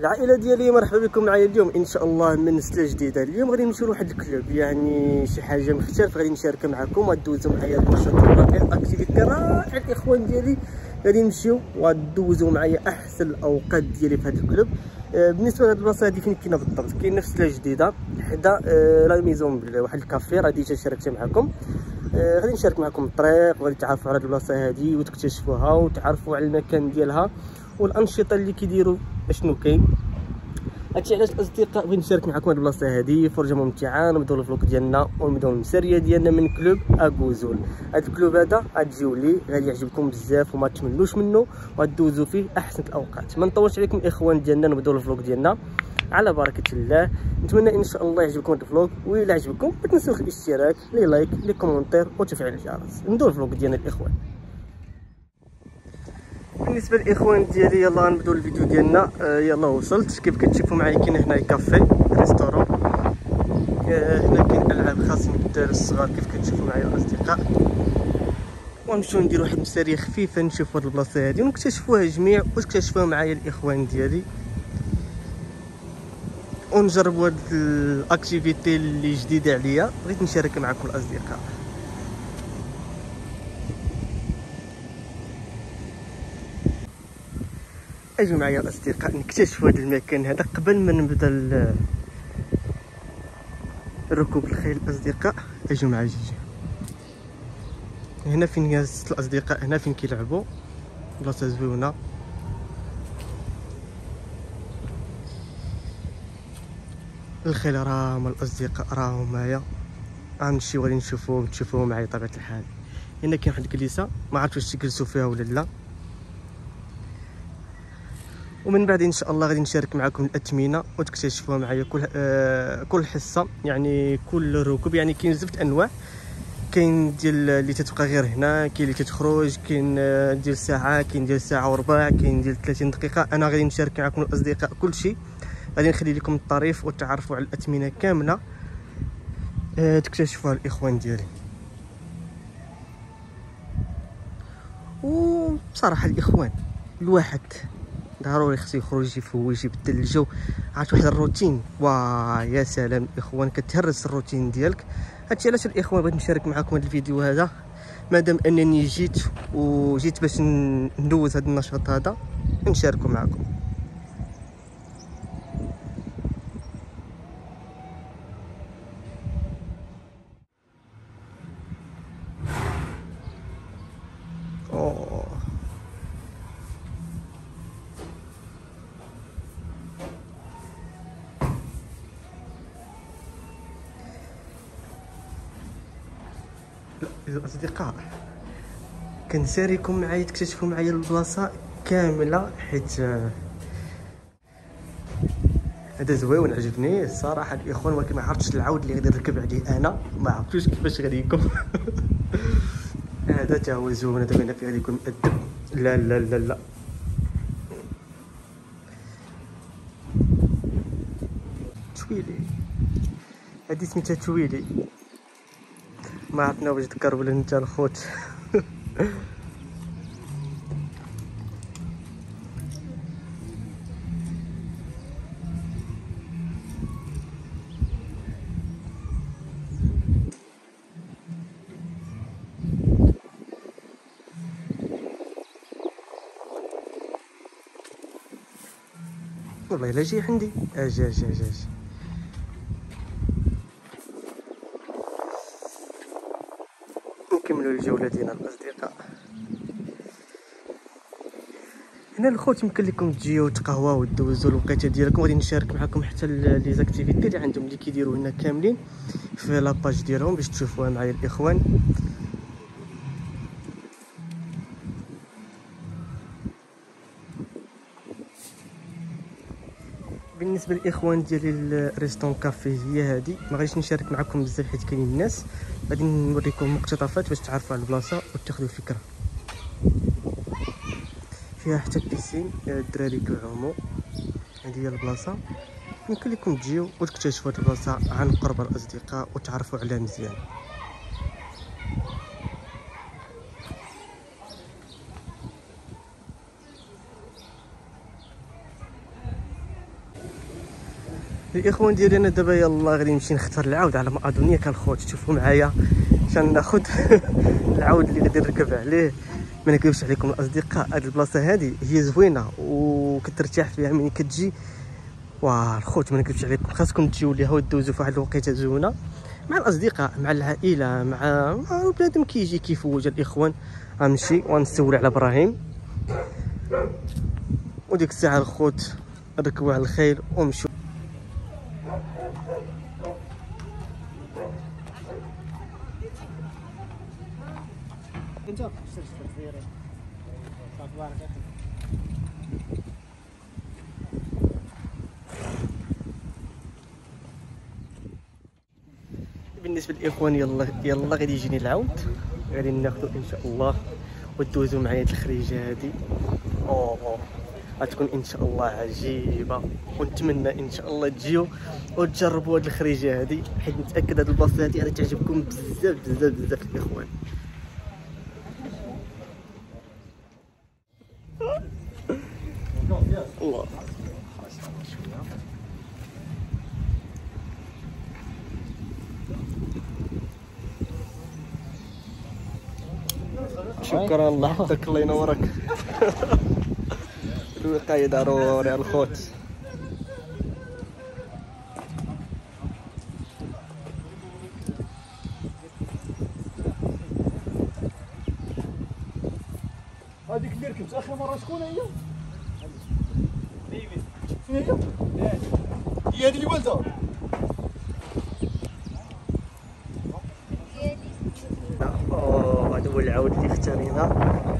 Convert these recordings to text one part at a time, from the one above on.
العائلة ديالي مرحبا بكم معايا اليوم. إن شاء الله من سلا جديدة. اليوم غادي نمشيو لواحد ال club. يعني شي حاجة مختلفة غادي نشاركها معكم غدوزو معايا النشاط الرائع activité رائع. الاخوان ديالي غادي نمشيو وغدوزو معايا أحسن الأوقات ديالي في هذا ال club. آه، بالنسبة لهاد البلاصة هادي فين كاينة بالضبط كاين في سلا جديدة. حدا آه، La Maison واحد الكافي. راه déjà شاركت معكم. آه، غادي نشارك معكم الطريق. وغادي تعرفوا على هاد البلاصة هادي وتكتشفوها وتعرفوا على المكان ديالها. والأنشطة اللي كيديروا أشنو كاين؟ هادشي علاش الاصدقاء بغيت نشارك معكم هاد البلاصة هادي فرجة ممتعة نبداو ال vlog ديالنا ونبداو المساريه ديالنا من club اكوزول هاد ال club هذا غتجيو ليه غادي يعجبكم بزاف وما تملوش منه وغدوزو فيه أحسن الأوقات. ما نطولش عليكم الاخوان ديالنا نبداو ال vlog ديالنا على بركة الله. نتمنى إن شاء الله يعجبكم هذا ال vlog وإلا عجبكم ما تنسوش الاشتراك les likes les commentaires وتفعيل الجرس. نبداو ال vlog ديالنا الإخوان. بالنسبة للإخوان ديالي يلا نبداو الفيديو ديالنا. آه يلا وصلت. كيف كتشوفوا معايا؟ كاين هنا café restaurant. آه هنا كاين ألعاب خاصين بالدراري الصغار. كيف كتشوفوا معايا الأصدقاء؟ ونمشيو نديرو واحد المساريه خفيفه نشوفوا هاد البلاصة هادي. ونكتشفوها جميع وتكتشفوها معايا الإخوان ديالي. ونجربوا هاد ال activité اللي جديدة عليا. بغيت نشارك معكم الأصدقاء. اجوا معايا الاصدقاء نكتشفوا هذا المكان هذا قبل ما نبدأ ركوب الخيل. الاصدقاء اجوا معايا جيجي هنا فين جالس الأصدقاء؟ هنا فين كيلعبوا؟ بلاصه زوينه الخيل راهم الأصدقاء راهم معايا غنمشيو غادي نشوفوهم تشوفوهم معايا طبيعة الحال. هنا كاين واحد الكليسة ما عرفتش واش تجلسوا فيها ولا لا. ومن بعد إن شاء الله غادي نشارك معكم الاثمنه وتكتشفوها معايا كل آه كل حصة يعني كل ركوب يعني كاين بزاف أنواع. كاين ديال اللي تتبقى غير هنا كاين اللي تتخرج كاين آه، ديال ساعة كاين ديال ساعة وربع كاين ديال 30 دقيقة. أنا غادي نشارك معكم الأصدقاء كل شيء. غادي نخلي لكم الطريف وتعرفوا على الاثمنه كاملة. أه تكتشفوها الإخوان ديالي. وبصراحه الإخوان الواحد. ضروري خصو يخرج يفوج يبدل الجو. عرفت واحد الروتين. وا يا سلام الاخوان كتهرس الروتين ديالك. هادشي علاش الإخوان بغيت نشارك معكم هذا الفيديو هذا. مادام أنني جيت وجيت باش ندوز هذا النشاط هذا نشاركه معكم الاصدقاء كنساريكم معايا تكتشفوا معايا البلاصة كاملة حيت آه، هذا زوين عجبني الصراحه الإخوان ولكن ما عرفتش العود اللي غادي نركب عليه أنا. ما عرفتوش كيفاش غادي يكون. هذا تا هو زوين دابا هنا فيه غادي يكون مؤدب لا لا لا لا. تويلي. هادي سميتها تويلي. ما عرفنا واش تقرب ولا انت الخوت والله إلا جي عندي أجي أجي أجي, أجي. ديالنا الأصدقاء. هنا الخوت يمكن لكم تجيو تقهوا ودوزوا الوقيتة ديالكم. غادي نشارك معكم حتى les activités اللي عندهم اللي كيديروا هنا كاملين في la page ديالهم باش تشوفوها معايا الإخوان. بالنسبة للإخوان ديالي الريستون كافي هي هذه ما غاديش نشارك معكم بزاف حيت كاينين الناس. غادي نوريكم مقتطفات باش تعرفوا على البلاصة وتاخذوا فكره فيها حتى بيسين الدراري كيعوموا هذه هي البلاصة. يمكن لكم تجيو وتكتشفوا البلاصة عن قرب الأصدقاء وتعرفوا عليها مزيان. الاخوان ديالي أنا دابا يلا غادي نمشي نختار العود على ما اظن ياك الخوت شوفوا معايا. عشان ناخذ العود اللي غادي نركب عليه. ما نكذبش عليكم الأصدقاء هذه البلاصة هذه هي زوينة وكترتاح فيها ملي كتجي. واه الخوت ما نكذبش عليكم. خاصكم تجيو ليها وتدوزوا في واحد الوقيتة زوينة. مع الأصدقاء مع العائلة مع بنادم كيجي كيفوج الإخوان. غنمشي ونستول على إبراهيم. وديك الساعة الخوت ركبوا على الخيل ومشوا بالنسبة للإخوان يلا يلا غادي يجيني العود. غادي ناخذو إن شاء الله ودوزو معايا هاد الخريجه هادي. أوه. غتكون إن شاء الله عجيبة. ونتمنى إن شاء الله تجيو وتجربوا هاد الخريجه هادي حيت متاكد هاد البلاصة هادي غادي تعجبكم بزاف بزاف بزاف الإخوان. شكرا الله. يحفظك الله ينورك الوقاية ضروري الخوت هذيك اللي ركبت اخر مره شكون هي؟ شنو هي؟ هي هذه اللي والده اوه هذا هو العود اللي اختارينا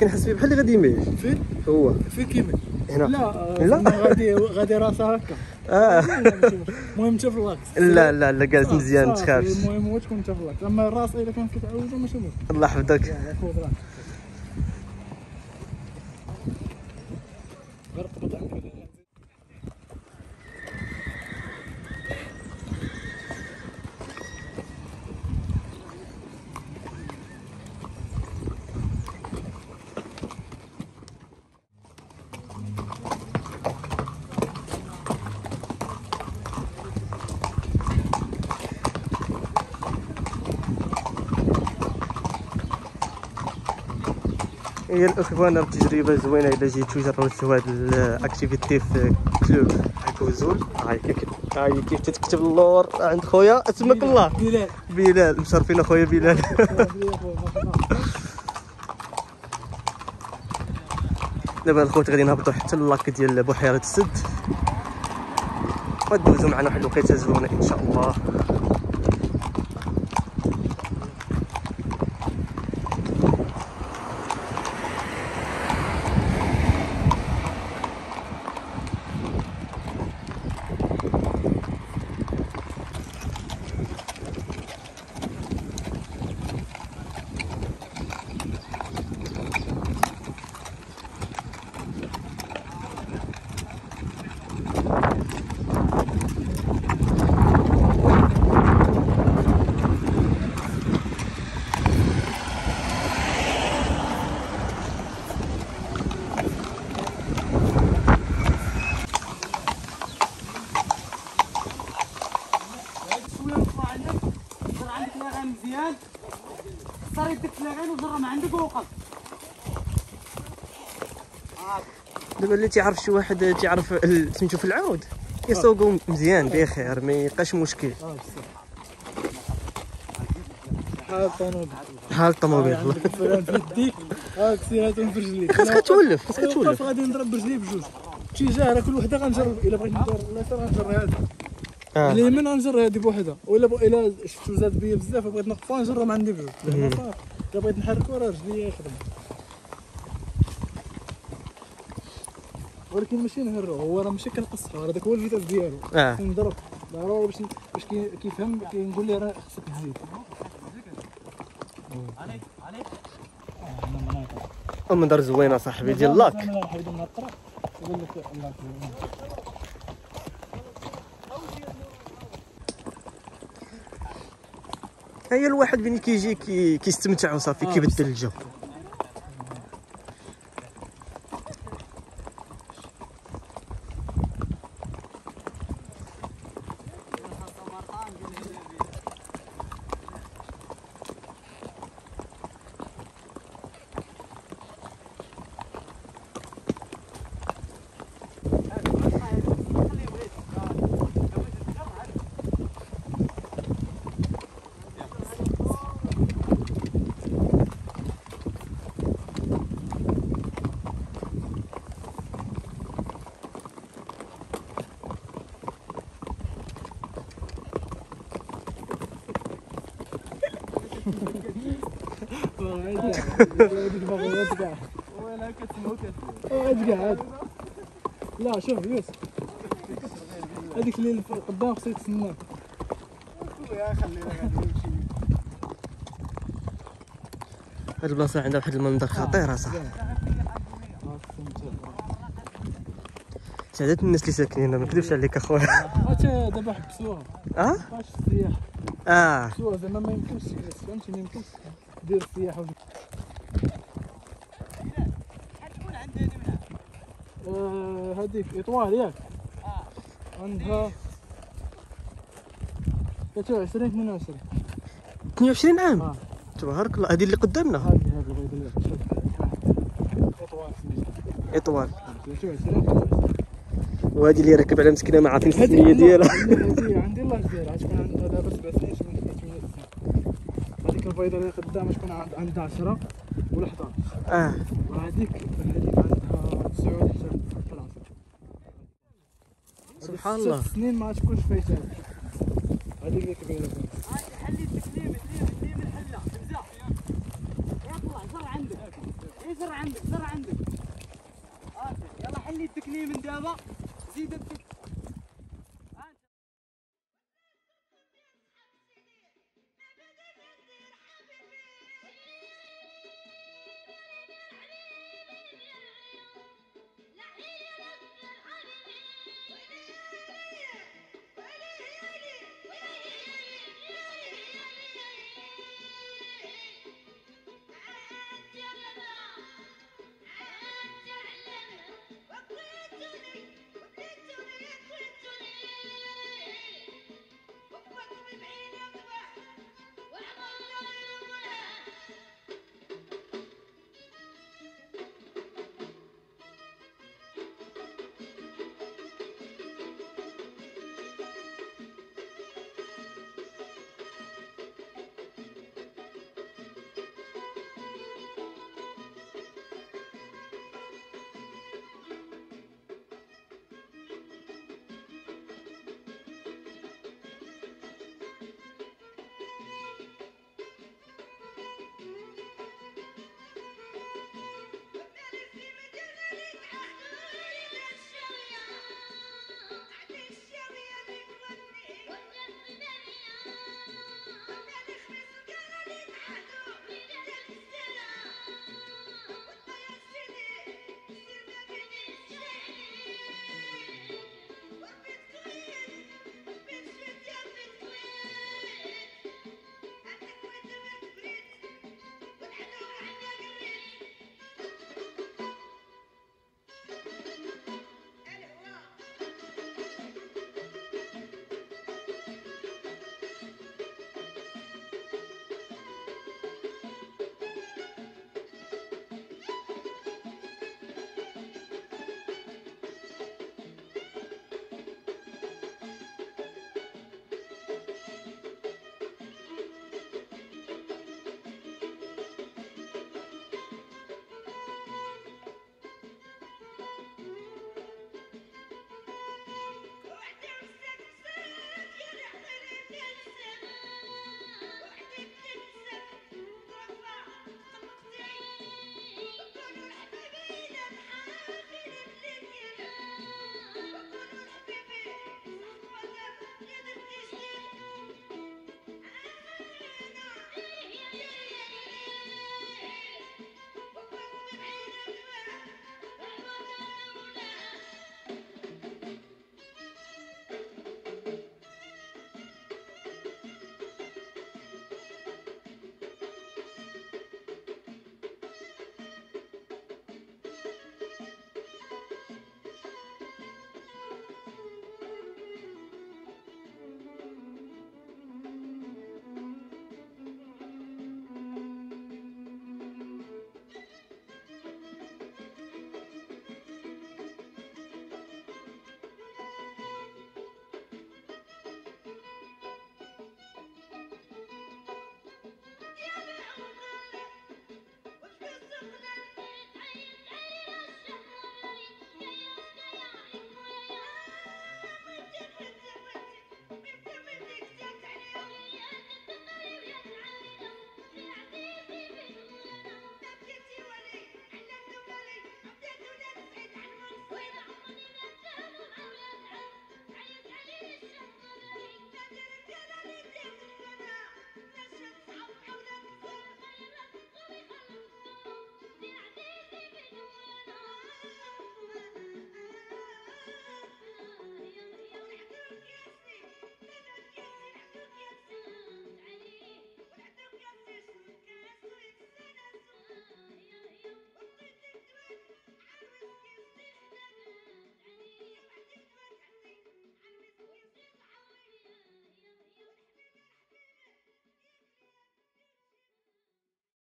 كنحس بيه بحال اللي غادي يميل فين؟ هو. فين كيمل؟ هنا. لا لا. لا غادي غادي راسها هكا. آه. المهم انت في l'axe لا لا لا جالس صافي، مزيان ما تخافش المهم هو تكون انت في l'axe أما الراس إلا كان كتعوجو ماشي مشكل الله يحفظك. هي الأخوان راه تجربة زوينة الا جيتو جربتو هاد ال activité في club أكوزول هاي كيف هاي كيف تتكتب اللور عند خويا؟ اسمك الله. بلال بلال مشرفين أخويا بلال دابا الخوت غادي نهبطوا حتى ال lac ديال بحيرة السد. ودوزو معنا واحد الوقيتة زوينة إن شاء الله. دابا اللي تيعرف شي واحد تيعرف ال- سميتو في العود يسوقو مزيان بخير ما يبقاش مشكل. الطوموبيل. بحال الطوموبيل. في يديك في رجليك خاصك تولف خاصك تولف. غادي نضرب برجلي بجوج. اتجاه راه كل وحده غنجرب. إلا بغيت ندير اليسار غنجر هذه آه. اليمين غنجر هذه بوحدها. ولا ب... إلا شفتو زاد بيا بزاف وبغيت نقطع نجرهم عندي بجوج. زعما صافي إلا بغيت نحركو راه رجلي يخدم ولكن ماشي نهرو. هو راه ماشي كنقصها. راه داك هو الفيتاس ديالو. آه. ضروري باش باش كي- كيفهم كيقول لي راه خصك تهيد عليك عليك آه، أنا ما نعرف. منظر زوينة صاحبي ديال لاك. هي الواحد بين كيجي كي كيستمتع وصافي آه، كيبدل الجو. لا شوف يوسف هذيك اللي في قدام خصك تسناك يا خلينا غادي نمشي هاد البلاصة عندها واحد المنظر خطير صاحبي سعدات الناس اللي ساكنين ما نكذبش عليك أخويا. دابا حبسوها أه؟ السياح آه. حبسوها زعما ما يمكنش فهمتي ما يمكنش دير السياحة. وجه. شكون عندنا منها آه، هذيك اطوال ياك. عندها 23 22 22 عام؟ آه. تبارك الله هذه اللي قدامنا هذه هذه البيضاء اطوال اطوال 23 وهذه اللي راكب على مسكينة ما عارفين هذه السنيه ديالها. الله كبير عتكون عندها دابا سبع سنين ثمان سنين ثمان سنين هذيك البيضاء اللي قدام تكون عند- عندها 10 ولا 11 آه. وهذيك هذيك عندها 9 حتى 13 سبحان الله. ست سنين ما تكونش فايتة. هذيك اللي كبيرة. حلي التكليم تكليم تكليم الحله امزح يطلع زر عندك اي زر عندك زر عندك. يلا حلي التكليم من دابا زيد التكليم